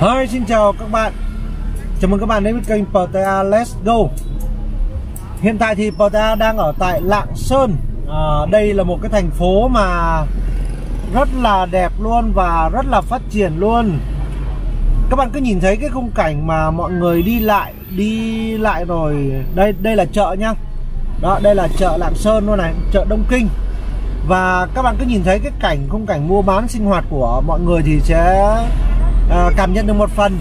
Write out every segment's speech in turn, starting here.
Hi, xin chào các bạn. Chào mừng các bạn đến với kênh PTA Let's Go. Hiện tại thì PTA đang ở tại Lạng Sơn. À, Đây là một cái thành phố mà rất là đẹp luôn và rất là phát triển luôn. Các bạn cứ nhìn thấy cái khung cảnh mà mọi người đi lại Đi lại rồi. Đây đây là chợ nhá. Đó, đây là chợ Lạng Sơn luôn này Chợ Đông Kinh. Và các bạn cứ nhìn thấy cái cảnh khung cảnh mua bán sinh hoạt của mọi người thì sẽ à, cảm nhận được một phần.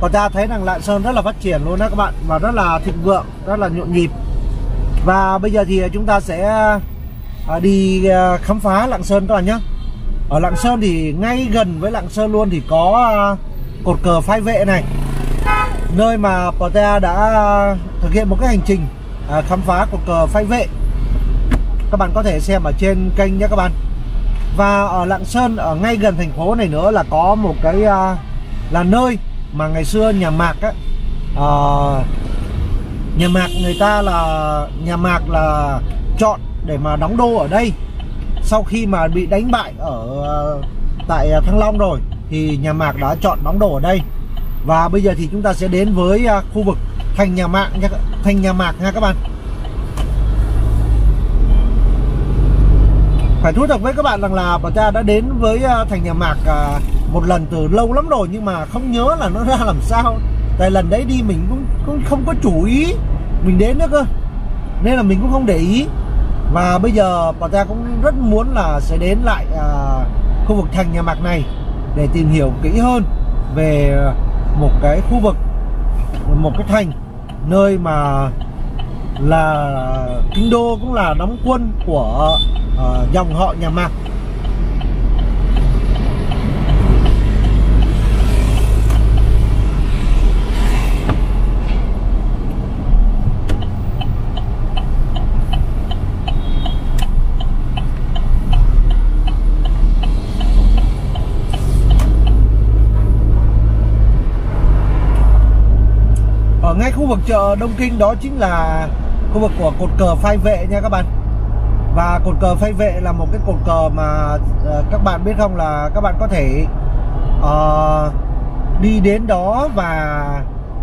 Còn ta thấy rằng Lạng Sơn rất là phát triển luôn đó các bạn và rất là thịnh vượng rất là nhộn nhịp. Và bây giờ thì chúng ta sẽ à, đi à, khám phá Lạng Sơn các bạn nhé. Ở Lạng Sơn thì ngay gần với Lạng Sơn luôn thì có à, cột cờ phai vệ này. Nơi mà Portea đã thực hiện một cái hành trình à, khám phá cột cờ phai vệ. Các bạn có thể xem ở trên kênh nhé các bạn và ở Lạng Sơn ở ngay gần thành phố này nữa là có một cái uh, là nơi mà ngày xưa nhà Mạc á uh, nhà Mạc người ta là nhà Mạc là chọn để mà đóng đô ở đây. Sau khi mà bị đánh bại ở uh, tại Thăng Long rồi thì nhà Mạc đã chọn đóng đô ở đây. Và bây giờ thì chúng ta sẽ đến với uh, khu vực thành nhà Mạc nha thành nhà Mạc nha các bạn. Phải thú thật với các bạn rằng là bà cha đã đến với ờ, thành nhà mạc ờ, một lần từ lâu lắm rồi nhưng mà không nhớ là nó ra làm sao. Tại lần đấy đi mình cũng, cũng không có chủ ý mình đến nữa cơ. Nên là mình cũng không để ý. Và bây giờ bà cha cũng rất muốn là sẽ đến lại à, khu vực thành nhà mạc này để tìm hiểu kỹ hơn về một cái khu vực một cái thành nơi mà là kinh đô cũng là đóng quân của uh, dòng họ nhà Mạc. Ở ngay khu vực chợ Đông Kinh đó chính là khu vực của cột cờ phai vệ nha các bạn. Và cột cờ Phai vệ là một cái cột cờ mà uh, các bạn biết không là các bạn có thể uh, đi đến đó và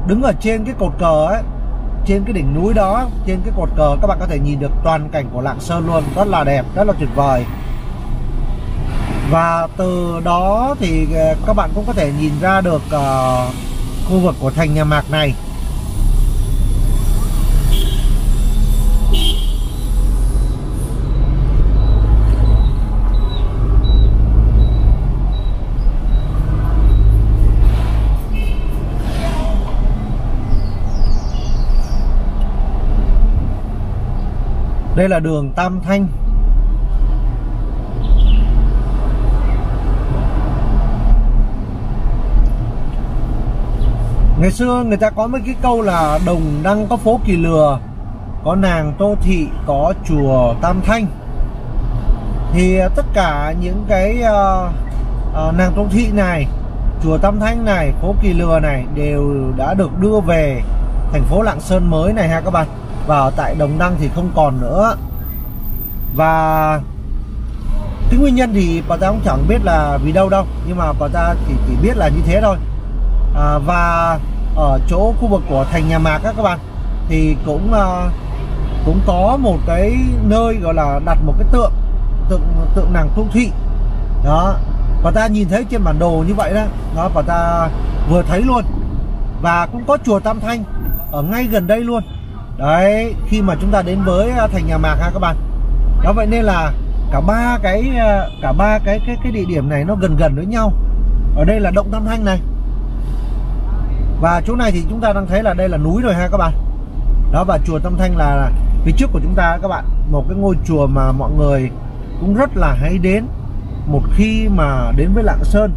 đứng ở trên cái cột cờ ấy trên cái đỉnh núi đó trên cái cột cờ các bạn có thể nhìn được toàn cảnh của Lạng Sơn luôn rất là đẹp rất là tuyệt vời. Và từ đó thì ờ, các bạn cũng có thể nhìn ra được uh, khu vực của thành nhà mạc này. Đây là đường Tam Thanh. Ngày xưa người ta có mấy cái câu là Đồng Đăng có phố Kỳ Lừa Có nàng Tô Thị Có chùa Tam Thanh. Thì à, tất cả những cái uh, uh, nàng Tô Thị này Chùa Tam Thanh này Phố Kỳ Lừa này Đều đã được đưa về thành phố Lạng Sơn mới này ha các bạn và ở tại Đồng Đăng thì không còn nữa. Và cái nguyên nhân thì bà ta cũng chẳng biết là vì đâu đâu nhưng mà bà ta chỉ chỉ biết là như thế thôi. À, và ở chỗ khu vực của thành nhà mạc các bạn thì cũng uh, cũng có một cái nơi gọi là đặt một cái tượng tượng tượng nàng tu thị đó bà ta nhìn thấy trên bản đồ như vậy đó. Đó bà ta vừa thấy luôn. Và cũng có chùa Tam Thanh ở ngay gần đây luôn đấy, khi mà chúng ta đến với à, thành nhà mạc ha các bạn. Đó, vậy nên là cả ba cái à, cả ba cái cái cái địa điểm này nó gần gần với nhau. Ở đây là động tam thanh này. Và chỗ này thì chúng ta đang thấy là đây là núi rồi ha các bạn. Đó, và chùa tam thanh là phía trước của chúng ta các bạn. Một cái ngôi chùa mà mọi người cũng rất là hay đến. Một khi mà đến với lạng sơn,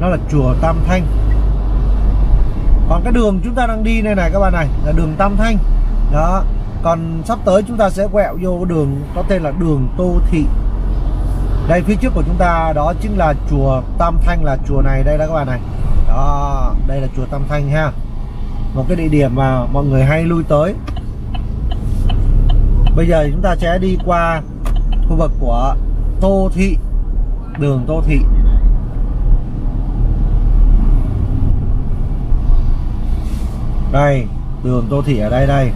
đó là chùa tam thanh. Còn cái đường chúng ta đang đi đây này các bạn này, là đường tam thanh đó. Còn sắp tới chúng ta sẽ quẹo vô đường, có tên là đường Tô Thị. Đây, phía trước của chúng ta đó chính là chùa Tam Thanh, là chùa này. Đây đó các bạn này. Đó, đây là chùa Tam Thanh ha. Một cái địa điểm mà mọi người hay lui tới. Bây giờ chúng ta sẽ đi qua khu vực của Tô Thị, đường Tô Thị. Đây, đường tô thị ở đây đây.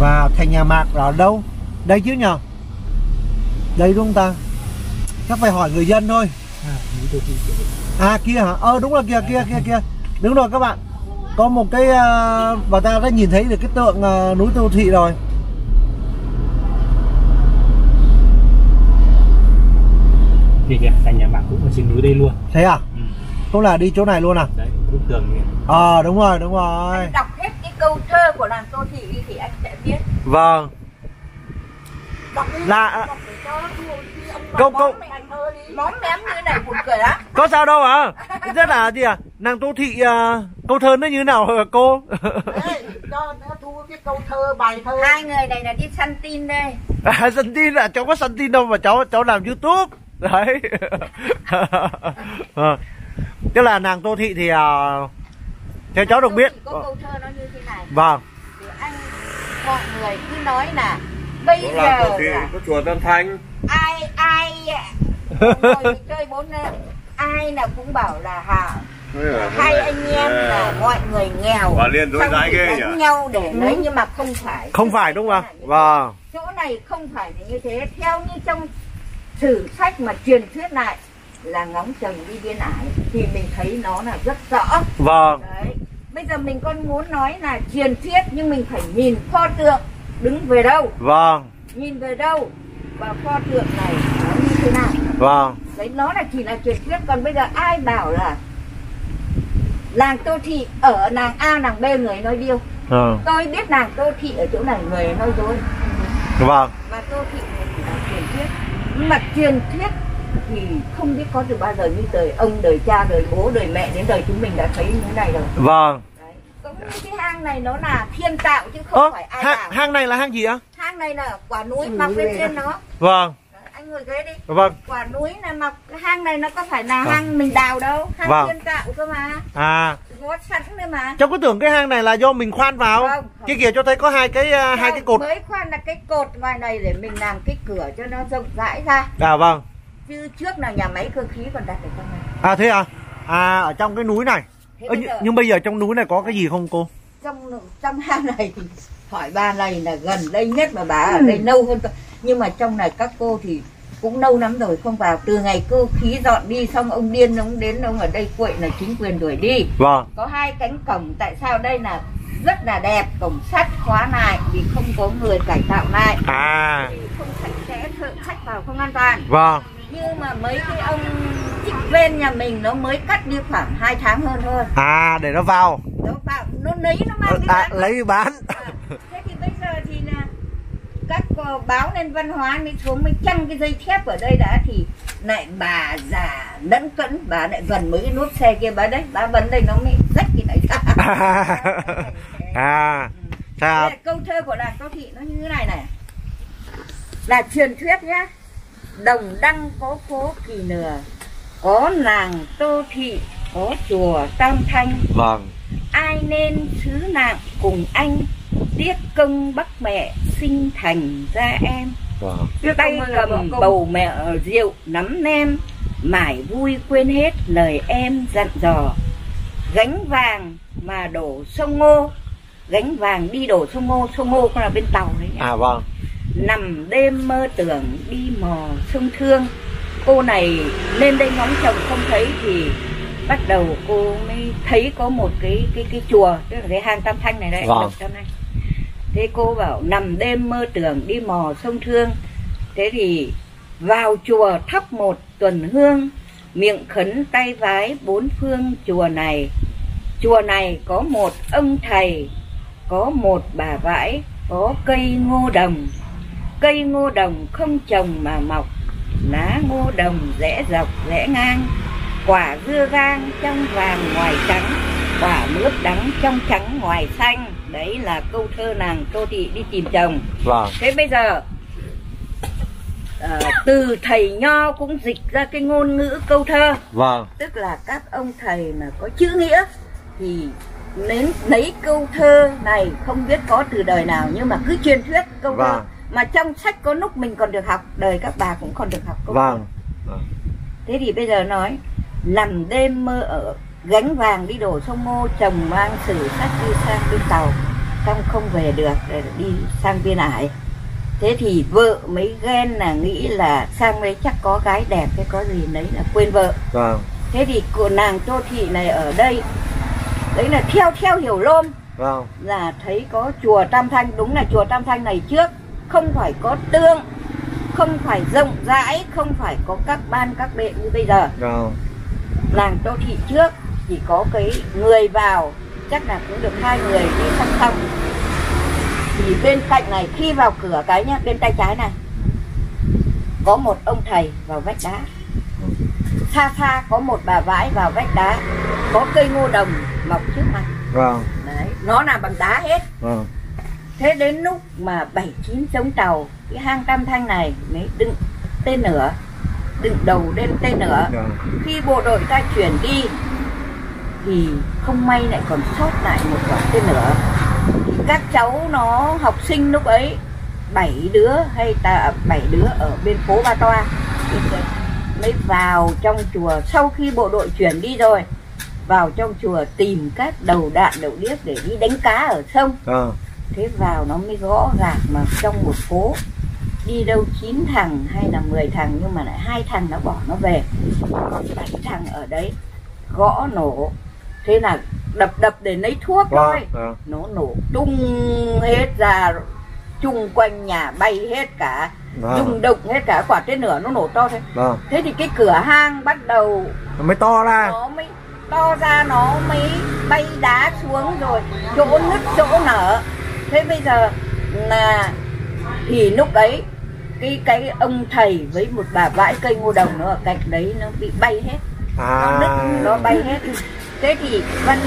Và thành nhà mạc ở đâu? Đây chứ nhờ đây đúng không ta? Chắc phải hỏi người dân thôi. À kia hả? Ờ đúng là kia kia kia kia. Đúng rồi các bạn. Có một cái uh, bà ta đã nhìn thấy được cái tượng uh, núi tô thị rồi. Thì kìa thành nhà mạc cũng ở trên núi đây luôn. Thế à? Ừ. cũng là đi chỗ này luôn à? Đấy bức tường kìa ờ à, đúng rồi đúng rồi. Anh đọc hết cái câu thơ của làng tô thị đi thì anh sẽ biết vâng. Là- Câu- câu- móm mém như này buồn cười lắm có sao đâu à rất là gì à? Nàng tô thị uh, câu thơ nó như thế nào hả cô? Ê, cho nó thu cái câu thơ bài thơ hai người này là đi săn tin đây. À, săn tin à? Cháu có săn tin đâu mà cháu cháu làm youtube. Đấy. Ờ. tức là nàng tô thị thì uh, theo cháu được biết. có câu thơ nó như thế này. Vâng mọi người cứ nói là bây giờ là có chùa Tân Thanh. ai ai chơi bốn ai là cũng bảo là hả? Hai anh em là mọi người nghèo. Quả liên đối đánh nhỉ? nhau để lấy nhưng mà không phải. Không phải đúng không? Ạ vâng. Chỗ này không phải là như thế. Theo như trong sử sách mà truyền thuyết lại là ngóng chồng đi biên ải thì mình thấy nó là rất rõ. Vâng. Đấy bây giờ mình còn muốn nói là truyền thuyết nhưng mình phải nhìn pho tượng đứng về đâu? Vâng. Nhìn về đâu? Và pho tượng này nó như thế nào? Vâng. Đấy nó là chỉ là truyền thuyết còn bây giờ ai bảo là làng tô thị ở làng a làng b người nói điêu? Ừ. tôi biết làng tô thị ở chỗ này người nói dối. Vâng. Mà tô thị chỉ là truyền thuyết. Mà truyền thuyết thì không biết có từ bao giờ như đời ông đời cha đời bố đời mẹ đến đời chúng mình đã thấy như thế này rồi. Vâng. Đấy. cũng như cái hang này nó là thiên tạo chứ không Ơ, phải ai hang, tạo. hang này là hang gì á hang này là quả núi mọc lên trên nó. Vâng. Đấy, anh ngồi ghế đi. Vâng. Quả núi này mọc cái hang này nó có phải là hang mình đào đâu hang Vâng. thiên tạo cơ mà. À. Có sẵn đấy mà. Cháu cứ tưởng cái hang này là do mình khoan vào. Không, không. kia kìa cho thấy có hai cái uh, hai cái cột. mới khoan là cái cột ngoài này để mình làm cái cửa cho nó rộng rãi ra. À vâng chứ trước là nhà máy cơ khí còn đặt ở trong này à thế à? À ở trong cái núi này. Thế Ơ, bây nhưng, giờ nhưng bây giờ trong núi này có cái gì không cô? Trong trong hang này hỏi bà này là gần đây nhất mà bà ở đây lâu hơn tôi. nhưng mà trong này các cô thì cũng lâu lắm rồi không vào. Từ ngày cơ khí dọn đi xong ông điên ông đến ông ở đây quậy là chính quyền đuổi đi. Vâng. Có hai cánh cổng tại sao đây là rất là đẹp cổng sắt khóa lại vì không có người cải tạo lại. À. Thì không sạch sẽ thợ khách vào không an toàn. Vâng nhưng mà mấy cái ông bên nhà mình nó mới cắt đi khoảng 2 tháng hơn thôi. À để nó vào. Nó vào nó lấy nó mang đi à, bán. lấy đi bán. À, thế thì bây giờ thì là các ờ, báo lên văn hóa mới xuống mới chăng cái dây thép ở đây đã thì lại bà già lẫn cẫn bà lại gần mấy cái nút xe kia bà đấy bà vấn đây nó mới rách cái này ra. À là câu thơ của làng Tô Thị nó như thế này này. Là truyền thuyết nhá đồng đăng có phố kỳ nừa có làng Tô Thị có chùa Tam Thanh. Vâng. Ai nên xứ nạn cùng anh tiết công bắc mẹ sinh thành ra em. Vâng. Tay cầm bầu mẹ rượu nắm nem mải vui quên hết lời em dặn dò. Gánh vàng mà đổ sông ngô gánh vàng đi đổ sông ngô sông ngô cũng là bên tàu đấy nhá. À vâng nằm đêm mơ tưởng đi mò sông thương. Cô này lên đây ngóng chồng không thấy thì bắt đầu cô mới thấy có một cái cái cái chùa tức là cái hang tam thanh này đấy Vâng. tam thanh thế cô bảo nằm đêm mơ tưởng đi mò sông thương. Thế thì vào chùa thắp một tuần hương miệng khấn tay vái bốn phương chùa này. Chùa này có một ông thầy có một bà vãi có cây ngô đồng cây ngô đồng không trồng mà mọc lá ngô đồng rẽ dọc rẽ ngang quả dưa gang trong vàng ngoài trắng quả mướp đắng trong trắng ngoài xanh. Đấy là câu thơ nàng tô thị đi tìm chồng. Vâng. Thế bây giờ ờ, từ thầy nho cũng dịch ra cái ngôn ngữ câu thơ. Vâng. Tức là các ông thầy mà có chữ nghĩa thì lấy lấy câu thơ này không biết có từ đời nào nhưng mà cứ truyền thuyết câu thơ. Vâng. Mà trong sách có lúc mình còn được học đời các bà cũng còn được học câu thơ. vâng. Thế thì bây giờ nói nằm đêm mơ ở gánh vàng đi đổ sông Mô chồng mang sử sách đi sang bên tàu. Xong không về được để đi sang bên ải. Thế thì vợ mới ghen là nghĩ là sang đấy chắc có gái đẹp hay có gì đấy là quên vợ. Vâng. Thế thì cô nàng tô thị này ở đây đấy là theo theo hiểu lôm. Vâng. Là thấy có chùa Tam Thanh đúng là chùa Tam Thanh này trước không phải có tương không phải rộng rãi không phải có các ban các bệ như bây giờ. Vâng làng Tô Thị trước chỉ có cái người vào chắc là cũng được hai người đi song song. Thì bên cạnh này khi vào cửa cái nhá bên tay trái này có một ông thầy vào vách đá. Xa xa có một bà vãi vào vách đá có cây ngô đồng mọc trước mặt. Vâng đấy nó là bằng đá hết. Vâng thế đến lúc mà bảy chín giống tàu cái hang tam thanh này mới đựng tên nửa đựng đầu lên tên nửa vâng. Khi bộ đội ta chuyển đi thì không may lại còn sót lại một quả tên nữa thì các cháu nó học sinh lúc ấy bảy đứa hay ta bảy đứa ở bên phố Ba Toa mới vào trong chùa. Sau khi bộ đội chuyển đi rồi vào trong chùa tìm các đầu đạn đầu điếc để đi đánh cá ở sông. Vâng thế vào nó mới gõ gạc mà trong một phố đi đâu chín thằng hay là 10 thằng nhưng mà lại hai thằng nó bỏ nó về. Còn bảy thằng ở đấy gõ nổ. Thế là đập đập để lấy thuốc thôi. vâng. Vâng nó nổ tung hết ra chung quanh nhà bay hết cả vâng. rung động hết cả quả tên nửa nó nổ to thế vâng. Thế thì cái cửa hang bắt đầu nó mới to ra. nó mới to ra nó mới bay đá xuống rồi chỗ nứt chỗ nở thế bây giờ là thì lúc đấy cái cái ông thầy với một bà vãi cây ngô đồng nó ở cạnh đấy nó bị bay hết. Nó à nứt nó bay hết. Thế thì văn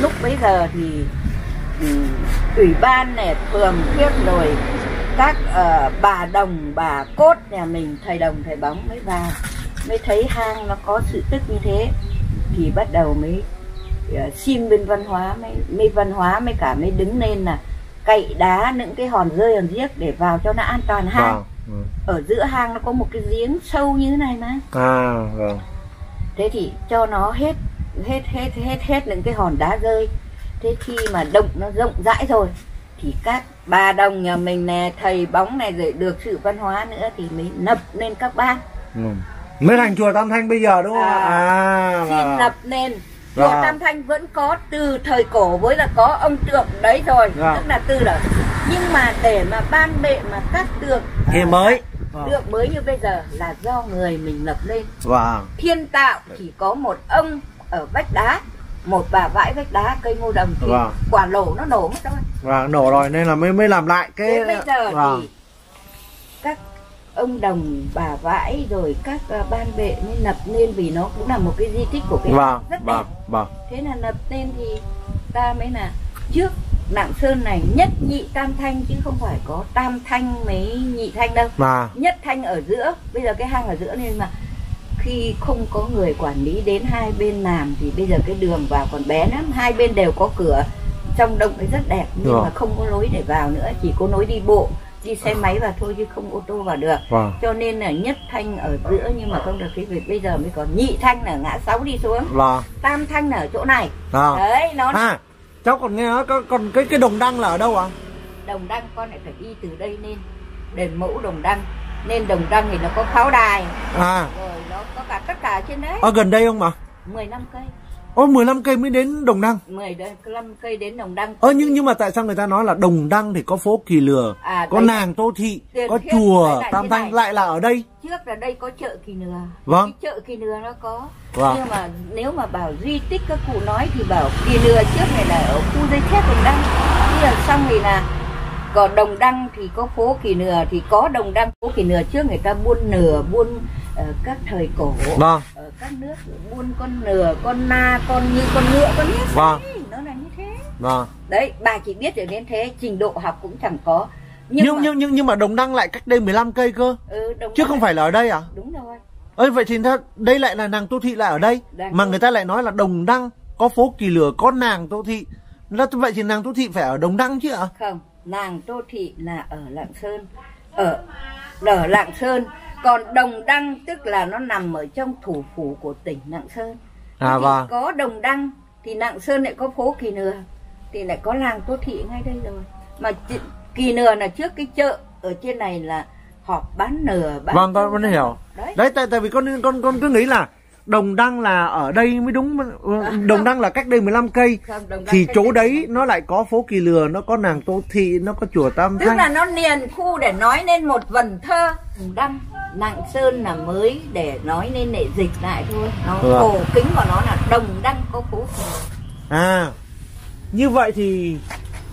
lúc bấy giờ thì ừ, ủy ban này phường khiết rồi các ờ, bà đồng bà cốt nhà mình thầy đồng thầy bóng mới vào mới thấy hang nó có sự tức như thế. Thì bắt đầu mới ờ, xin bên văn hóa mới mới văn hóa mới cả mới đứng lên là cậy đá những cái hòn rơi hòn giếc để vào cho nó an toàn hang vâng ừ. ở giữa hang nó có một cái giếng sâu như thế này mà. À vâng. Thế thì cho nó hết hết hết hết hết những cái hòn đá rơi. Thế khi mà động nó rộng rãi rồi thì các bà đồng nhà mình nè thầy bóng này rồi được sự văn hóa nữa thì mới nập lên các ban ừ. mới thành chùa Tam Thanh bây giờ đúng không? À, à xin vâng. nập lên Vâng. Tam Thanh vẫn có từ thời cổ với là có ông tượng đấy rồi Vâng. tức là từ đó nhưng mà để mà ban bệ mà các tượng thì ờ, mới tượng mới như bây giờ là do người mình lập lên vâng thiên tạo chỉ có một ông ở vách đá một bà vãi vách đá cây ngô đồng thì Vâng. quả lổ nó nổ mất thôi vâng nổ rồi nên là mới mới làm lại cái thế bây giờ vâng thì ông đồng bà vãi rồi các ờ, ban bệ mới lập lên vì nó cũng là một cái di tích của cái vâng rất đẹp. vâng vâng. Thế là lập lên thì ta mới là trước Lạng Sơn này nhất nhị tam thanh chứ không phải có tam thanh mấy nhị thanh đâu. Mà nhất thanh ở giữa bây giờ cái hang ở giữa nên mà khi không có người quản lý đến hai bên làm thì bây giờ cái đường vào còn bé lắm hai bên đều có cửa trong động ấy rất đẹp nhưng Vâng. mà không có lối để vào nữa chỉ có lối đi bộ đi xe máy vào thôi chứ không ô tô vào được. Vâng. Cho nên là nhất thanh ở giữa nhưng mà không được cái việc bây giờ mới còn nhị thanh là ngã sáu đi xuống. Vâng. Tam thanh là ở chỗ này. Vâng. Đấy nó à cháu còn nghe nói có- còn cái cái đồng đăng là ở đâu ạ? Đồng đăng con lại phải đi từ đây lên đền mẫu đồng đăng. Nên đồng đăng thì nó có pháo đài. À. Rồi nó có cả tất cả trên đấy. Ở gần đây không mà 15 cây Ô 15 cây mới đến Đồng Đăng. 15 cây đến đồng đăng. Ơ nhưng nhưng mà tại sao người ta nói là Đồng Đăng thì có phố Kỳ Lừa À, Có nàng Tô Thị Tiền Có chùa Tam Thanh lại là ở đây? Trước là đây có chợ kỳ nừa Vâng. cái chợ kỳ nừa nó có. Vâng. nhưng mà nếu mà bảo di tích các cụ nói thì bảo kỳ nừa trước này là ở khu dây thép đồng đăng. Bây giờ xong thì là còn đồng đăng thì có phố kỳ nừa thì có đồng đăng phố kỳ nừa trước người ta buôn nừa buôn ờ, các thời cổ. Vâng. Ở các nước buôn con nừa con na con như con ngựa con hết Vâng. đấy, nó là như thế. Vâng. Đấy bà chỉ biết được đến thế trình độ học cũng chẳng có. Nhưng nhưng mà, nhưng nhưng nhưng mà Đồng Đăng lại cách đây 15 cây cơ? Ừ, đồng Chứ Đăng không phải là ở đây à? Đúng rồi. Ơi vậy thì ta, đây lại là nàng Tô Thị lại ở đây. Đang Mà Tô- người ta lại nói là Đồng Đăng Có phố Kỳ Lừa có nàng Tô Thị. Là vậy thì nàng Tô Thị phải ở Đồng Đăng chứ ạ? Không nàng tô thị là ở lạng sơn. Ở ở lạng sơn còn đồng đăng tức là nó nằm ở trong thủ phủ của tỉnh lạng sơn. À thì vâng. có đồng đăng thì lạng sơn lại có phố kỳ nừa thì lại có làng tô thị ngay đây rồi. Mà kỳ nừa là trước cái chợ ở trên này là họ bán nừa bán Vâng, con trâu, con bán hiểu. đấy. Đấy tại tại vì con con con cứ nghĩ là Đồng Đăng là ở đây mới đúng Đồng Đăng là cách đây 15 cây Không, thì chỗ đấy nó lại có phố Kỳ Lừa, nó có nàng Tô Thị, nó có chùa Tam tức Thanh. là nó liền khu để nói lên một vần thơ đồng đăng lạng sơn là mới để nói nên để dịch lại thôi nó Vâng. cổ kính của nó là đồng đăng có phố kỳ À. Như vậy thì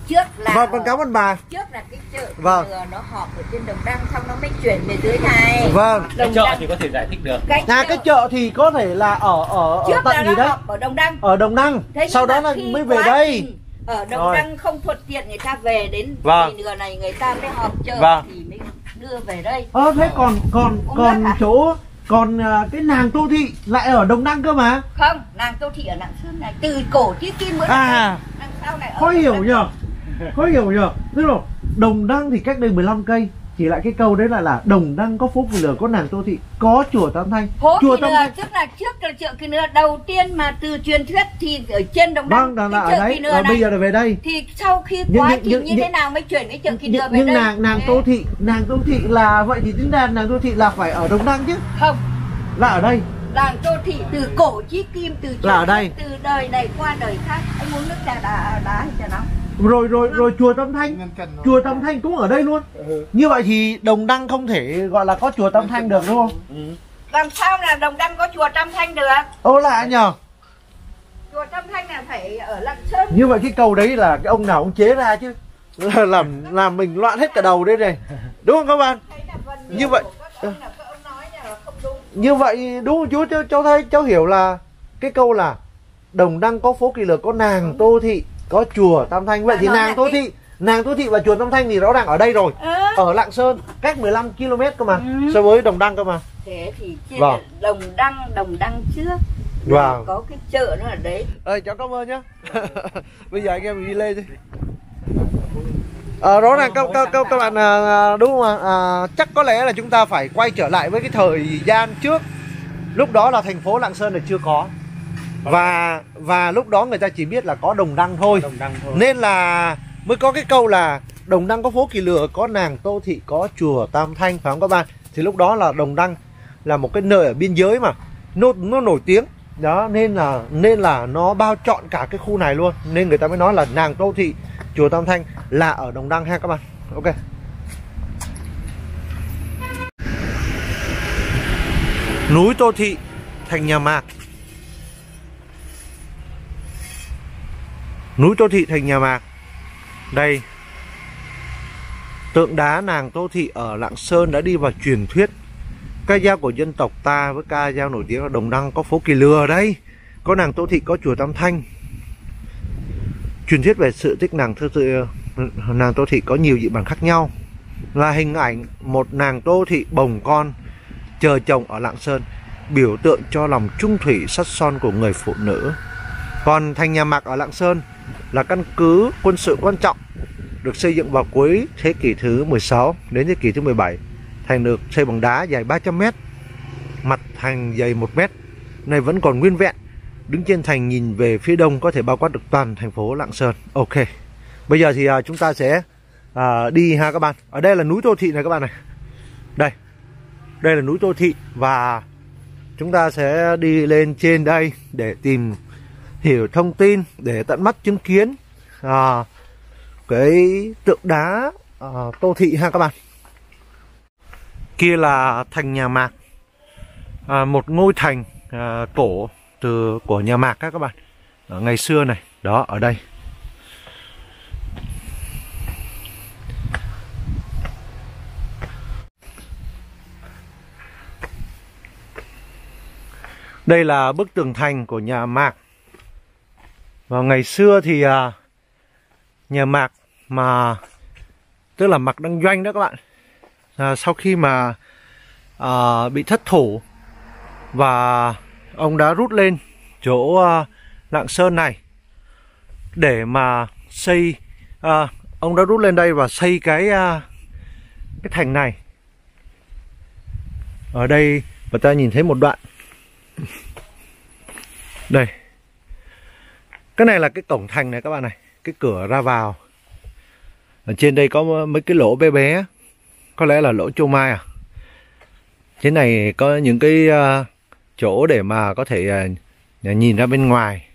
trước là vâng con cảm ơn bà. trước là cái chợ Vâng. Nó họp ở trên đồng đăng xong nó mới chuyển về dưới này Vâng. cái chợ đăng thì có thể giải thích được cái À cái chợ thì có thể là ở ở ở trước là tận gì đấy? ở đồng đăng Ở Đồng Đăng. Thế Sau đó là mới về đây. ở đồng Rồi. đăng không thuận tiện người ta về đến Vâng. nừa này người ta mới họp chợ Vâng. thì mới đưa về đây Ờ thế còn còn Ông còn chỗ còn à, cái nàng Tô Thị lại ở Đồng Đăng cơ mà. không nàng tô thị ở lạng sơn này từ cổ chí kim mới À. đằng sau này ở Khó Đồng hiểu Đăng. Khó hiểu nhờ Tức là Đồng Đăng thì cách đây 15 cây Chỉ lại cái câu đấy là là Đồng Đăng có phố Kỳ Lửa Có nàng Tô Thị Có chùa Tam Thanh. Phố Chùa Tam Thanh. tức là trước là chợ kỳ nừa đầu tiên mà từ truyền thuyết thì ở trên đồng đăng Vâng là, ở chợ đấy. Rồi bây giờ là về đây. Thì sau khi Nhưng- quá nhưng- trình nhưng- như thế nhưng- nào mới chuyển cái chợ kỳ nhưng, nừa về nhưng đây? nàng nàng Thế. Tô Thị Nàng Tô Thị là Vậy thì tính ra nàng Tô Thị là phải ở Đồng Đăng chứ? Không. Là ở đây. Làng tô thị từ cổ chí kim từ Là ở đây. từ đời này qua đời khác. Anh muốn nước trà đá đá hay trà nóng Rồi rồi rồi chùa Tam Thanh. Chùa Tam Thanh cũng ở đây luôn. Như vậy thì Đồng Đăng không thể gọi là có chùa Tam Thanh được đúng không? làm sao là đồng đăng có chùa tam thanh được? Ô lạ nhờ. Chùa tam thanh là phải ở lạng sơn. Như vậy cái câu đấy là cái ông nào ông chế ra chứ. Là làm làm mình loạn hết cả đầu đây này. Đúng không các bạn? Như vậy- Như vậy đúng không chú cháu, cháu thấy cháu hiểu là Cái câu là Đồng Đăng có phố kỳ lược có nàng Tô Thị Có chùa Tam Thanh. Vậy Mà thì nàng Tô Thị Nàng Tô Thị và chùa Tam Thanh thì rõ ràng ở đây rồi. Ờ. Ở Lạng Sơn cách 15 km cơ mà. Ừ. So với Đồng Đăng cơ mà. Thế thì trên Vâng. đồng đăng đồng đăng trước. Vâng. có cái chợ nó ở đấy. Ơi cháu cảm ơn nhá. Bây giờ anh em mình đi lên đi. À, rõ ràng các, các, các, các bạn à, đúng không ạ? À, chắc có lẽ là chúng ta phải quay trở lại với cái thời gian trước. Lúc đó là thành phố Lạng Sơn là chưa có và và lúc đó người ta chỉ biết là có đồng đăng thôi. Đồng đăng thôi. Nên là mới có cái câu là đồng đăng có phố kỳ lửa có nàng tô thị có chùa tam thanh phải không các bạn? Thì lúc đó là đồng đăng là một cái nơi ở biên giới mà nó nó nổi tiếng. Đó nên là nên là nó bao trọn cả cái khu này luôn. Nên người ta mới nói là nàng tô thị chùa tam thanh là ở đồng đăng ha các bạn. Ok. Núi tô thị thành nhà mạc núi tô thị thành nhà mạc. Đây, tượng đá nàng tô thị ở lạng sơn đã đi vào truyền thuyết. Ca dao của dân tộc ta với ca dao nổi tiếng là đồng đăng có phố kỳ lừa đây có nàng tô thị, có chùa tam thanh. Truyền thuyết về sự tích nàng thơ tự nàng tô thị có nhiều dị bản khác nhau. Là hình ảnh một nàng tô thị bồng con, chờ chồng ở lạng sơn, biểu tượng cho lòng trung thủy sắt son của người phụ nữ. Còn thành nhà mạc ở lạng sơn là căn cứ quân sự quan trọng được xây dựng vào cuối thế kỷ thứ 16 đến thế kỷ thứ 17. Thành được xây bằng đá dài 300 m, mặt thành dày 1 m. Này vẫn còn nguyên vẹn. Đứng trên thành nhìn về phía đông có thể bao quát được toàn thành phố Lạng Sơn. Ok. Bây giờ thì à, chúng ta sẽ à, đi ha các bạn. Ở đây là núi Tô Thị này các bạn này. Đây. Đây là núi Tô Thị và chúng ta sẽ đi lên trên đây để tìm hiểu thông tin để tận mắt chứng kiến à, cái tượng đá à, tô thị ha các bạn. Kia là thành nhà mạc à, một ngôi thành à, cổ từ của nhà mạc các các bạn. Ở ngày xưa này đó ở đây. Đây là bức tường thành của nhà mạc và ngày xưa thì à, nhà Mạc mà tức là Mạc Đăng Doanh đó các bạn. À, sau khi mà à, bị thất thủ và ông đã rút lên chỗ à, Lạng Sơn này để mà xây à, ông đã rút lên đây và xây cái à, cái thành này. Ở đây và ta nhìn thấy một đoạn. Đây cái này là cái cổng thành này các bạn này cái cửa ra vào. Ở trên đây có mấy cái lỗ bé bé. Có lẽ là lỗ châu mai à. Trên này có những cái uh, chỗ để mà có thể uh, nhìn ra bên ngoài.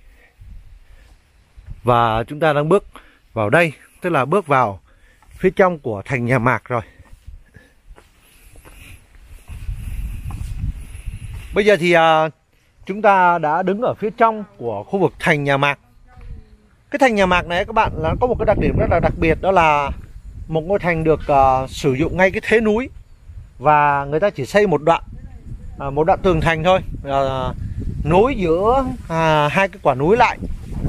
Và chúng ta đang bước vào đây tức là bước vào phía trong của thành nhà mạc rồi. Bây giờ thì uh, chúng ta đã đứng ở phía trong của khu vực thành nhà mạc cái thành nhà mạc này các bạn là có một cái đặc điểm rất là đặc biệt đó là một ngôi thành được uh, sử dụng ngay cái thế núi. Và người ta chỉ xây một đoạn uh, một đoạn tường thành thôi uh, nối giữa uh, hai cái quả núi lại.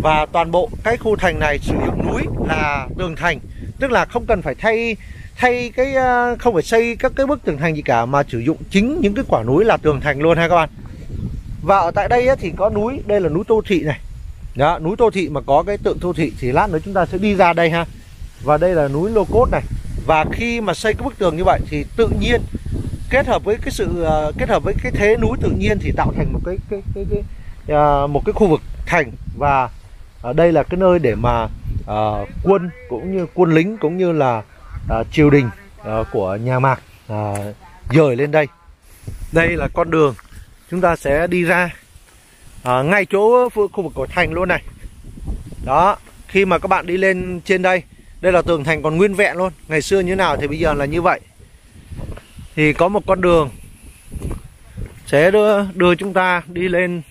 Và toàn bộ cái khu thành này sử dụng núi là tường thành. Tức là không cần phải thay thay cái uh, không phải xây các cái bức tường thành gì cả mà sử dụng chính những cái quả núi là tường thành luôn ha các bạn. Và ở tại đây thì có núi đây là núi tô thị này đó núi tô thị mà có cái tượng tô thị thì lát nữa chúng ta sẽ đi ra đây ha. Và đây là núi lô cốt này. Và khi mà xây cái bức tường như vậy thì tự nhiên kết hợp với cái sự uh, kết hợp với cái thế núi tự nhiên thì tạo thành một cái cái cái, cái uh, một cái khu vực thành. Và uh, đây là cái nơi để mà uh, quân cũng như quân lính cũng như là uh, triều đình uh, của nhà Mạc uh, dời lên đây. Đây là con đường chúng ta sẽ đi ra à, ngay chỗ khu vực của thành luôn này. Đó khi mà các bạn đi lên trên đây đây là tường thành còn nguyên vẹn luôn. Ngày xưa như nào thì bây giờ là như vậy. Thì có một con đường sẽ đưa đưa chúng ta đi lên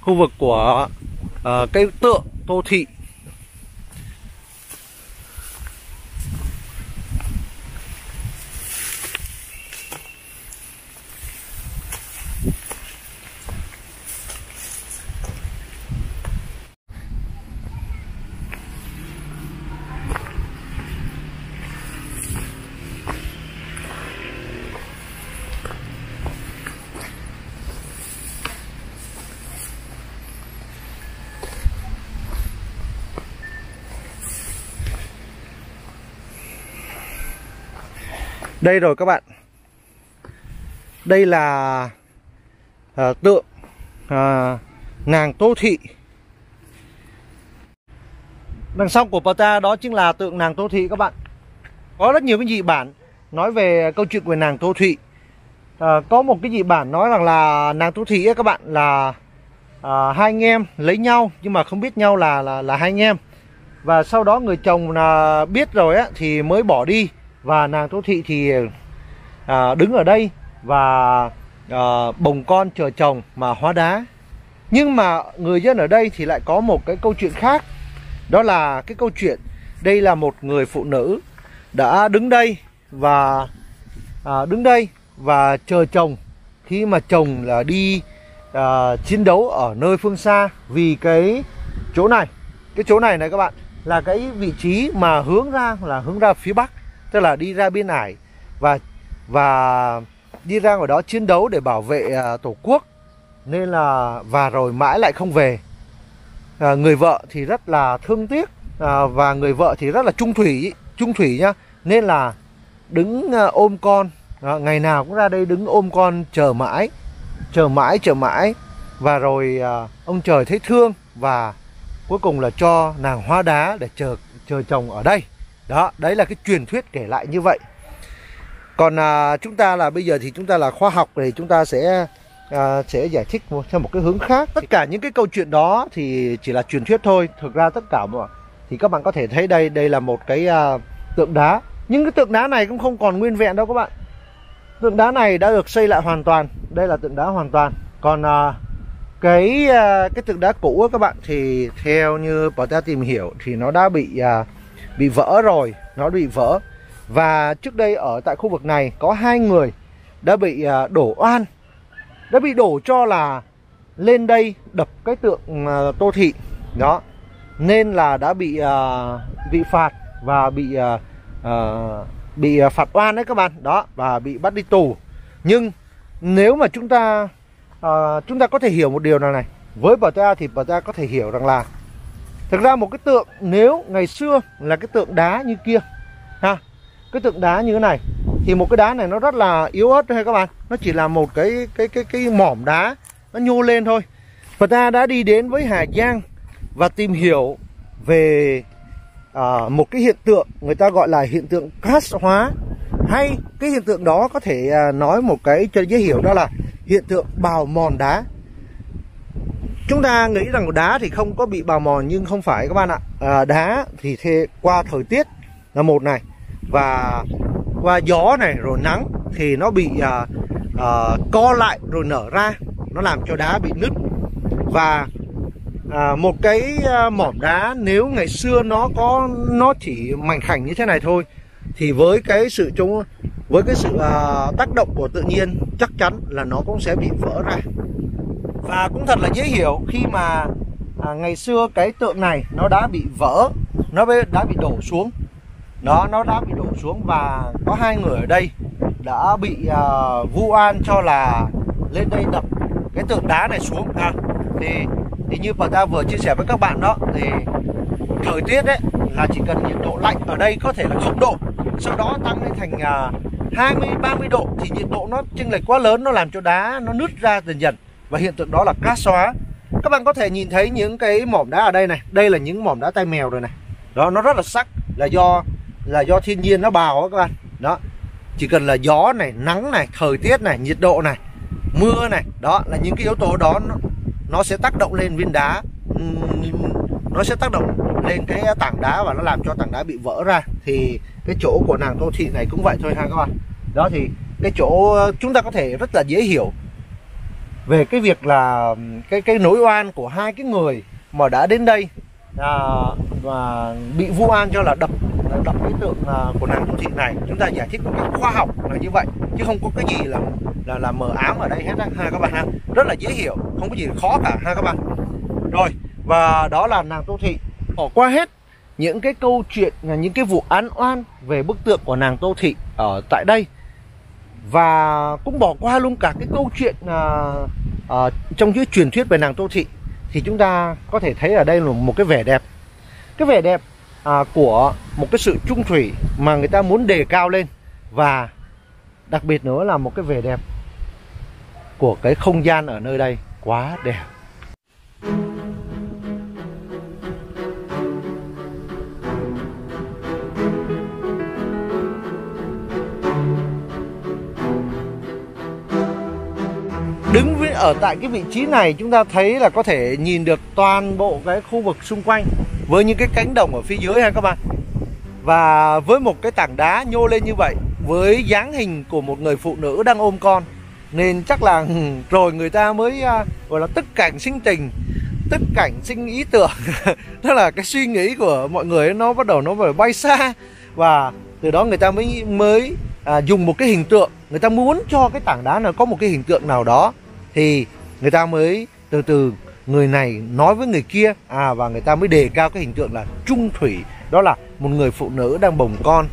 khu vực của uh, cái tượng tô thị. Đây rồi các bạn. Đây là à, tượng à, nàng Tô Thị. Đằng sau của Pata đó chính là tượng nàng Tô Thị các bạn. Có rất nhiều cái dị bản nói về câu chuyện của nàng Tô Thị. À, Có một cái dị bản nói rằng là nàng Tô Thị ấy, các bạn là à, hai anh em lấy nhau nhưng mà không biết nhau là là, là hai anh em. Và sau đó người chồng là biết rồi á, thì mới bỏ đi và nàng Tô Thị thì à, đứng ở đây và à, bồng con chờ chồng mà hóa đá. Nhưng mà người dân ở đây thì lại có một cái câu chuyện khác. Đó là cái câu chuyện đây là một người phụ nữ đã đứng đây và à, đứng đây và chờ chồng khi mà chồng là đi à, chiến đấu ở nơi phương xa. Vì cái chỗ này cái chỗ này này các bạn là cái vị trí mà hướng ra là hướng ra phía bắc tức là đi ra biên ải và và đi ra ngoài đó chiến đấu để bảo vệ uh, tổ quốc. Nên là và rồi mãi lại không về. À, người vợ thì rất là thương tiếc à, và người vợ thì rất là trung thủy trung thủy nhá. Nên là đứng à, ôm con à, ngày nào cũng ra đây đứng ôm con chờ mãi chờ mãi chờ mãi. Và rồi à, ông trời thấy thương và cuối cùng là cho nàng hóa đá để chờ chờ chồng ở đây đó đấy là cái truyền thuyết kể lại như vậy. Còn à, chúng ta là bây giờ thì chúng ta là khoa học thì chúng ta sẽ à, sẽ giải thích theo một cái hướng khác. Tất cả những cái câu chuyện đó thì chỉ là truyền thuyết thôi. Thực ra tất cả mọi thì các bạn có thể thấy đây đây là một cái à, tượng đá. Nhưng cái tượng đá này cũng không còn nguyên vẹn đâu các bạn. Tượng đá này đã được xây lại hoàn toàn. Đây là tượng đá hoàn toàn. Còn à, cái à, cái tượng đá cũ các bạn thì theo như bọn ta tìm hiểu thì nó đã bị à, bị vỡ rồi, nó bị vỡ. Và trước đây ở tại khu vực này có hai người đã bị à, đổ oan, đã bị đổ cho là lên đây đập cái tượng à, tô thị. Đó. Nên là đã bị à, bị phạt và bị bị phạt oan đấy các bạn. Đó, và bị bắt đi tù. Nhưng nếu mà chúng ta chúng ta có thể hiểu một điều nào này. Với bà ta thì bà ta có thể hiểu rằng là thực ra một cái tượng nếu ngày xưa là cái tượng đá như kia ha cái tượng đá như thế này thì một cái đá này nó rất là yếu ớt thôi các bạn. Nó chỉ là một cái cái cái cái mỏm đá nó nhô lên thôi. Phật ta đã đi đến với Hà Giang và tìm hiểu về à, một cái hiện tượng người ta gọi là hiện tượng cát hóa hay cái hiện tượng đó có thể à, nói một cái cho dễ hiểu đó là hiện tượng bào mòn đá chúng ta nghĩ rằng đá thì không có bị bào mòn nhưng không phải các bạn ạ. À, đá thì thế qua thời tiết là một này và qua gió này rồi nắng thì nó bị à, à, co lại rồi nở ra nó làm cho đá bị nứt. Và à, một cái à, mỏm đá nếu ngày xưa nó có nó chỉ mảnh khảnh như thế này thôi thì với cái sự chúng với cái sự à, tác động của tự nhiên chắc chắn là nó cũng sẽ bị vỡ ra và cũng thật là dễ hiểu khi mà à, ngày xưa cái tượng này nó đã bị vỡ nó đã bị đổ xuống. Đó nó đã bị đổ xuống và có hai người ở đây đã bị à, vu oan cho là lên đây đập cái tượng đá này xuống à, thì thì như bà ta vừa chia sẻ với các bạn đó thì thời tiết đấy là chỉ cần nhiệt độ lạnh ở đây có thể là không độ. Sau đó tăng lên thành uh, 20 30 độ thì nhiệt độ nó chênh lệch quá lớn nó làm cho đá nó nứt ra dần dần và hiện tượng đó là cát xóa. Các bạn có thể nhìn thấy những cái mỏm đá ở đây này. Đây là những mỏm đá tay mèo rồi này. Đó nó rất là sắc là do là do thiên nhiên nó bào đó các bạn. Đó chỉ cần là gió này nắng này thời tiết này nhiệt độ này mưa này đó là những cái yếu tố đó nó, nó sẽ tác động lên viên đá. Nó sẽ tác động lên cái tảng đá và nó làm cho tảng đá bị vỡ ra. Thì cái chỗ của nàng tô thị này cũng vậy thôi ha các bạn. Đó thì cái chỗ chúng ta có thể rất là dễ hiểu về cái việc là cái cái nỗi oan của hai cái người mà đã đến đây à, và bị vu oan cho là đập đập cái tượng à, của nàng tô thị này chúng ta giải thích một cách khoa học là như vậy chứ không có cái gì là là là mờ ám ở đây hết ha các bạn ha rất là dễ hiểu không có gì khó cả ha các bạn. Rồi và đó là nàng tô thị. Bỏ qua hết những cái câu chuyện à, những cái vụ án oan về bức tượng của nàng tô thị ở tại đây và cũng bỏ qua luôn cả cái câu chuyện à, à, trong cái truyền thuyết về nàng tô thị thì chúng ta có thể thấy ở đây là một cái vẻ đẹp. Cái vẻ đẹp à, của một cái sự trung thủy mà người ta muốn đề cao lên và đặc biệt nữa là một cái vẻ đẹp của cái không gian ở nơi đây quá đẹp. Đứng với, ở tại cái vị trí này, chúng ta thấy là có thể nhìn được toàn bộ cái khu vực xung quanh với những cái cánh đồng ở phía dưới ha các bạn. Và với một cái tảng đá nhô lên như vậy, với dáng hình của một người phụ nữ đang ôm con, nên chắc là rồi người ta mới à, gọi là tức cảnh sinh tình, tức cảnh sinh ý tưởng. Đó là cái suy nghĩ của mọi người nó bắt đầu nó phải bay xa. Và từ đó người ta mới mới à, dùng một cái hình tượng người ta muốn cho cái tảng đá nào có một cái hình tượng nào đó thì người ta mới từ từ người này nói với người kia à và người ta mới đề cao cái hình tượng là trung thủy. Đó là một người phụ nữ đang bồng con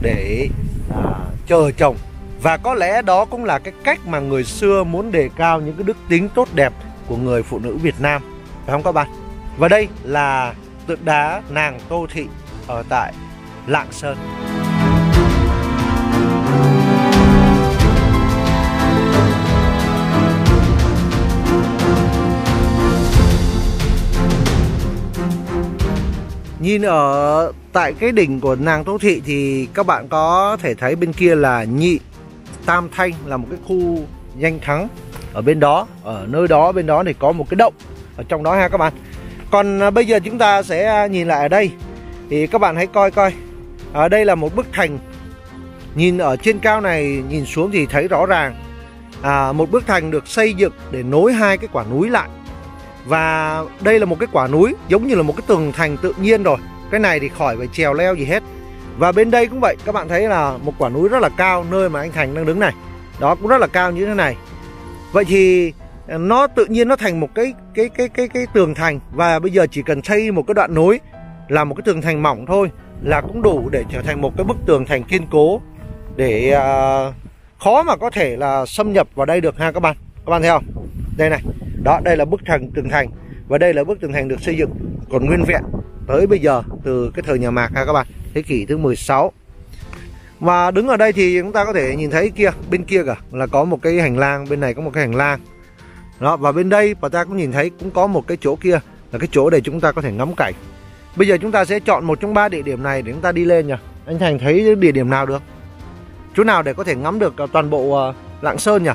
để à, chờ chồng. Và có lẽ đó cũng là cái cách mà người xưa muốn đề cao những cái đức tính tốt đẹp của người phụ nữ Việt Nam. Phải không các bạn? Và đây là tượng đá nàng Tô Thị ở tại Lạng Sơn. Nhìn ở tại cái đỉnh của nàng Tô Thị thì các bạn có thể thấy bên kia là nhị Tam Thanh là một cái khu danh thắng. Ở bên đó ở nơi đó bên đó thì có một cái động. Ở trong đó ha các bạn. Còn à, bây giờ chúng ta sẽ à, nhìn lại ở đây. Thì các bạn hãy coi coi. Ở đây là một bức thành. Nhìn ở trên cao này nhìn xuống thì thấy rõ ràng. À, một bức thành được xây dựng để nối hai cái quả núi lại và đây là một cái quả núi giống như là một cái tường thành tự nhiên rồi. Cái này thì khỏi phải trèo leo gì hết. Và bên đây cũng vậy Các bạn thấy là một quả núi rất là cao Nơi mà anh Thành đang đứng này. Đó cũng rất là cao như thế này. Vậy thì ờ, nó tự nhiên nó thành một cái cái cái cái cái tường thành. Và bây giờ chỉ cần xây một cái đoạn núi là một cái tường thành mỏng thôi là cũng đủ để trở thành một cái bức tường thành kiên cố để uh, khó mà có thể là xâm nhập vào đây được ha các bạn. Các bạn thấy không? Đây này đó, đây là bức thành tường thành. Và đây là bức tường thành được xây dựng còn nguyên vẹn tới bây giờ từ cái thời nhà Mạc ha các bạn, thế kỷ thứ 16 và đứng ở đây thì chúng ta có thể nhìn thấy kia, bên kia cả, là có một cái hành lang, bên này có một cái hành lang. Đó, và bên đây và ta cũng nhìn thấy cũng có một cái chỗ kia, là cái chỗ để chúng ta có thể ngắm cảnh. Bây giờ chúng ta sẽ chọn một trong ba địa điểm này để chúng ta đi lên nhỉ? Anh thành thấy địa điểm nào được? Chỗ nào để có thể ngắm được à, toàn bộ à, lạng sơn nhỉ?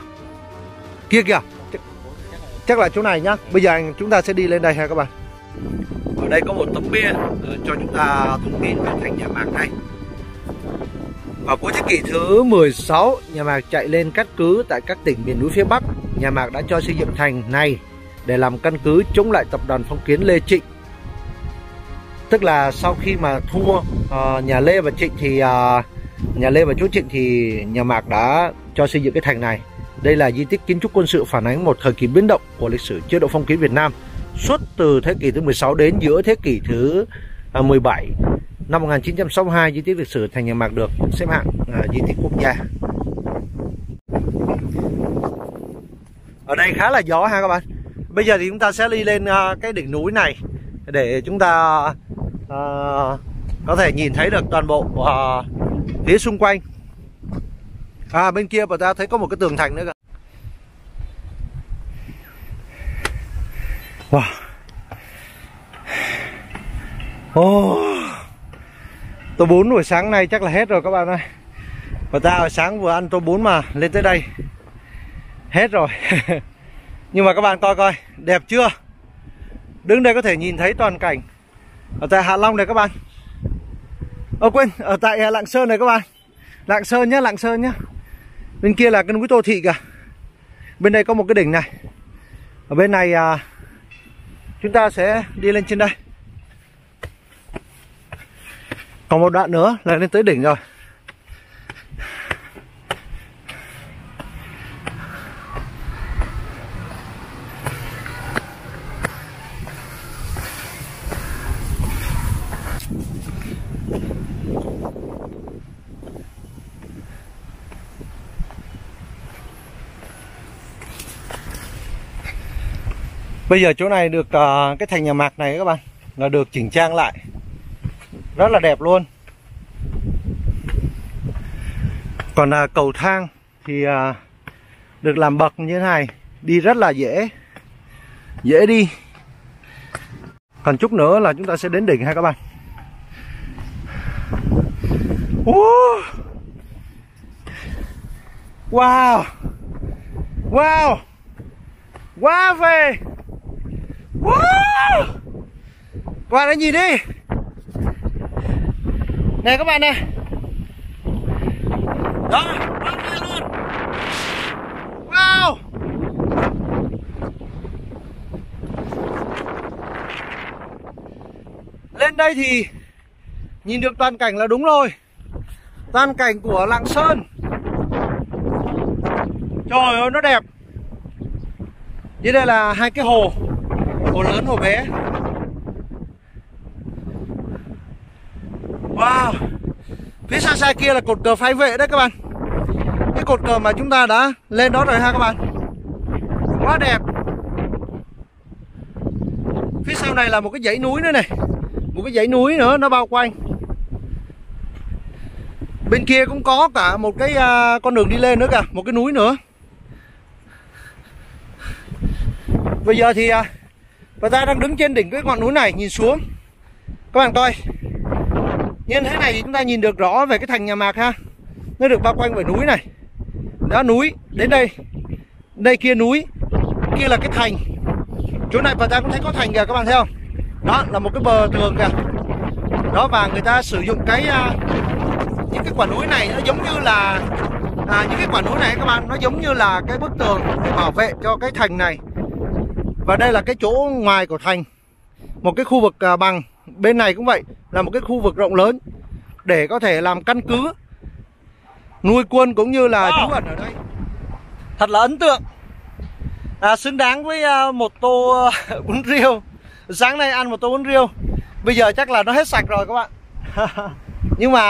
Kia kìa chắc, là chỗ này nhá bây giờ chúng ta sẽ đi lên đây ha các bạn ở đây có một tấm bia ờ, cho chúng ta thông tin về thành nhà mạc này vào cuối thế kỷ thứ 16, nhà Mạc chạy lên cắt cứ tại các tỉnh miền núi phía Bắc. Nhà Mạc đã cho xây dựng thành này để làm căn cứ chống lại tập đoàn phong kiến Lê Trịnh. Tức là sau khi mà thua uh, nhà Lê và Trịnh thì uh, nhà Lê và chú Trịnh thì nhà Mạc đã cho xây dựng cái thành này. Đây là di tích kiến trúc quân sự phản ánh một thời kỳ biến động của lịch sử chế độ phong kiến Việt Nam suốt từ thế kỷ thứ 16 đến giữa thế kỷ thứ à, 17 Năm 1962, di tích lịch sử Thành Nhà Mạc được xếp hạng à, di tích quốc gia. Ở đây khá là gió ha các bạn. Bây giờ thì chúng ta sẽ đi lên à, cái đỉnh núi này để chúng ta à, có thể nhìn thấy được toàn bộ à, phía xung quanh. À bên kia bà ta thấy có một cái tường thành nữa kìa. Wow. Oh. Tô bún buổi sáng nay chắc là hết rồi các bạn ơi. Bà ta hồi sáng vừa ăn tô bún mà lên tới đây. Hết rồi. Nhưng mà các bạn coi coi, Đẹp chưa? Đứng đây có thể nhìn thấy toàn cảnh Ở tại Hạ Long này các bạn. Ơ, quên, Ở tại Lạng Sơn này các bạn. Lạng Sơn nhá, Lạng Sơn nhá. Bên kia là cái núi Tô Thị cả Bên đây có một cái đỉnh này. Ở bên này à, Chúng ta sẽ đi lên trên đây. Còn một đoạn nữa là lên tới đỉnh rồi. Bây giờ chỗ này được uh, cái thành nhà mạc này các bạn là được chỉnh trang lại. Rất là đẹp luôn. Còn uh, cầu thang thì uh, được làm bậc như thế này đi rất là dễ. Dễ đi. Còn chút nữa là chúng ta sẽ đến đỉnh ha các bạn. Wow! Wow! Wow! Wow về wow! Qua đây nhìn đi. Này các bạn này. Đó luôn. Wow! Lên đây thì nhìn được toàn cảnh là đúng rồi. Toàn cảnh của lạng sơn. Trời ơi, nó đẹp. Dưới đây là hai cái hồ hồ lớn hồ bé Wow. Phía xa xa kia là cột cờ phái vệ đấy các bạn. Cái cột cờ mà chúng ta đã lên đó rồi ha các bạn. Quá đẹp. Phía sau này là một cái dãy núi nữa này. Một cái dãy núi nữa nó bao quanh. Bên kia cũng có cả một cái uh, con đường đi lên nữa kìa Một cái núi nữa. Bây giờ thì uh, và ta đang đứng trên đỉnh cái ngọn núi này nhìn xuống. Các bạn coi. Như thế này thì chúng ta nhìn được rõ về cái thành nhà mạc ha. Nó được bao quanh bởi núi này. Đó núi. Đến đây. Đây kia núi. Kia là cái thành. Chỗ này và ta cũng thấy có thành kìa các bạn thấy không? Đó là một cái bờ tường kìa. Đó và người ta sử dụng cái uh, những cái quả núi này nó giống như là à, những cái quả núi này các bạn nó giống như là cái bức tường để bảo vệ cho cái thành này và đây là cái chỗ ngoài của thành. Một cái khu vực à, bằng. Bên này cũng vậy là một cái khu vực rộng lớn để có thể làm căn cứ nuôi quân cũng như là trú ẩn ở đây. Thật là ấn tượng. À, xứng đáng với uh, một tô uh, bún riêu. Sáng nay ăn một tô bún riêu. Bây giờ chắc là nó hết sạch rồi các bạn. Nhưng mà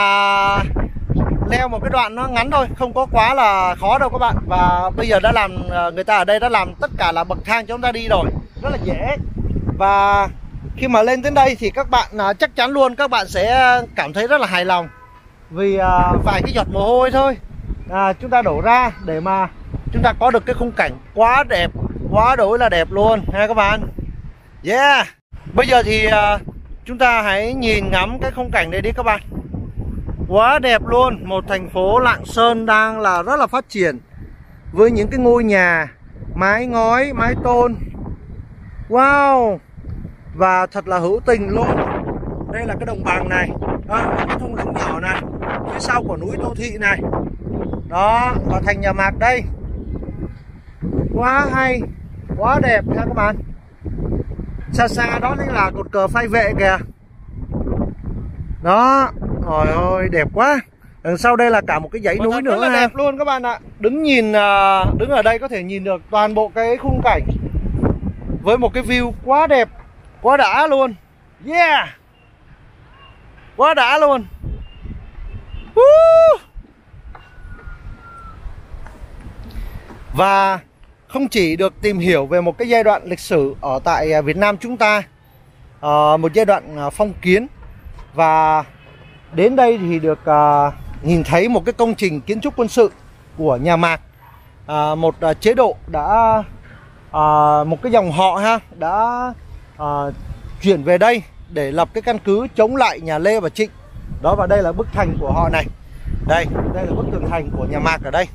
leo một cái đoạn nó ngắn thôi không có quá là khó đâu các bạn. Và bây giờ đã làm ờ, người ta ở đây đã làm tất cả là bậc thang cho chúng ta đi rồi rất là dễ. Và khi mà lên đến đây thì các bạn ờ, chắc chắn luôn các bạn sẽ cảm thấy rất là hài lòng. Vì ờ, vài cái giọt mồ hôi thôi. À, chúng ta đổ ra để mà chúng ta có được cái khung cảnh quá đẹp quá đối là đẹp luôn ha các bạn? Yeah! Bây giờ thì chúng ta hãy nhìn ngắm cái khung cảnh này đi các bạn quá đẹp luôn. Một thành phố Lạng Sơn đang là rất là phát triển với những cái ngôi nhà mái ngói mái tôn. Wow! Và thật là hữu tình luôn. Đây là cái đồng bằng này. À, cái thung lũng nhỏ này. Phía sau của núi đô thị này. Đó và thành nhà mạc đây. Quá hay. Quá đẹp nha các bạn. Xa xa đó là cột cờ phai vệ kìa đó trời ơi đẹp quá. Đằng sau đây là cả một cái dãy núi nữa rất là đẹp luôn các bạn ạ. Đứng nhìn à, đứng ở đây có thể nhìn được toàn bộ cái khung cảnh với một cái view quá đẹp quá đã luôn. Yeah! Quá đã luôn. Woo! và không chỉ được tìm hiểu về một cái giai đoạn lịch sử ở tại à, Việt Nam chúng ta ờ, một giai đoạn à, phong kiến và đến đây thì được uh, nhìn thấy một cái công trình kiến trúc quân sự của nhà Mạc. À, một à, chế độ đã một cái dòng họ ha đã chuyển về đây để lập cái căn cứ chống lại nhà Lê và Trịnh. Đó và đây là bức thành của họ này. Đây đây là bức tường thành của nhà Mạc ở đây.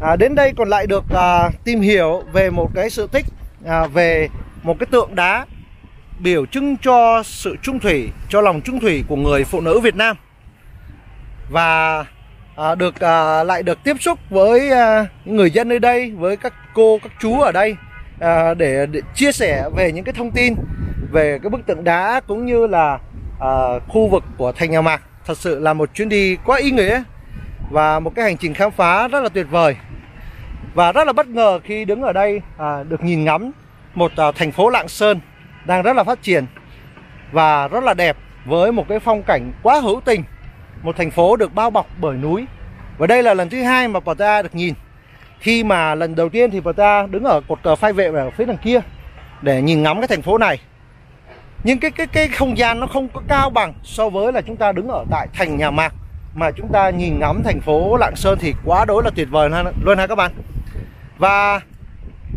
À, đến đây còn lại được à, tìm hiểu về một cái sự tích à, về một cái tượng đá biểu trưng cho sự trung thủy cho lòng trung thủy của người phụ nữ Việt Nam. Và à, được à, lại được tiếp xúc với à, người dân nơi đây với các cô các chú ở đây à, để, để chia sẻ về những cái thông tin về cái bức tượng đá cũng như là à, khu vực của thành nhà Mạc. Thật sự là một chuyến đi quá ý nghĩa và một cái hành trình khám phá rất là tuyệt vời. Và rất là bất ngờ khi đứng ở đây à, được nhìn ngắm một à, thành phố Lạng Sơn đang rất là phát triển và rất là đẹp với một cái phong cảnh quá hữu tình. Một thành phố được bao bọc bởi núi. Và đây là lần thứ hai mà Pata được nhìn. Khi mà lần đầu tiên thì Pata đứng ở cột cờ phai vệ ở phía đằng kia để nhìn ngắm cái thành phố này. Nhưng cái cái cái không gian nó không có cao bằng so với là chúng ta đứng ở tại thành nhà mạc. Mà chúng ta nhìn ngắm thành phố Lạng Sơn thì quá đối là tuyệt vời luôn ha các bạn. Và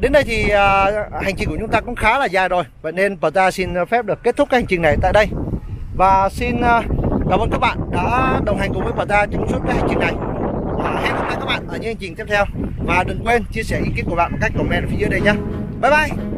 đến đây thì à, hành trình của chúng ta cũng khá là dài rồi. Vậy nên ta xin phép được kết thúc cái hành trình này tại đây. Và xin à, cảm ơn các bạn đã đồng hành cùng với ta trong suốt cái hành trình này. À, Hẹn gặp lại các bạn ở những hành trình tiếp theo. Và đừng quên chia sẻ ý kiến của bạn bằng cách comment ở phía dưới đây nhé Bye bye!